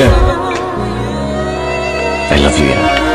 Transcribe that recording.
I love you,